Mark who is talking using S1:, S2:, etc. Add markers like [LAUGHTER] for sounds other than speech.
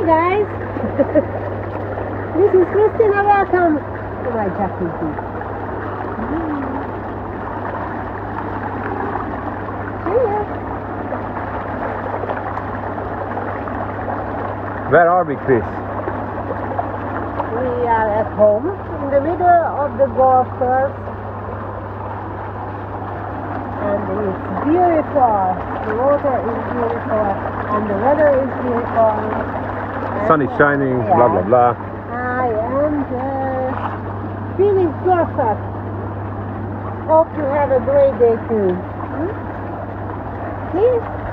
S1: Hi guys. [LAUGHS] this is Krisztina. Welcome to my jacuzzi.
S2: Where are we, Chris?
S1: We are at home in the middle of the golf course. And it's beautiful. The water is beautiful and the weather is beautiful.
S2: Sun is shining,
S1: Yeah.
S2: blah blah blah.
S1: I am just feeling perfect. Hope you have a great day too. Hmm?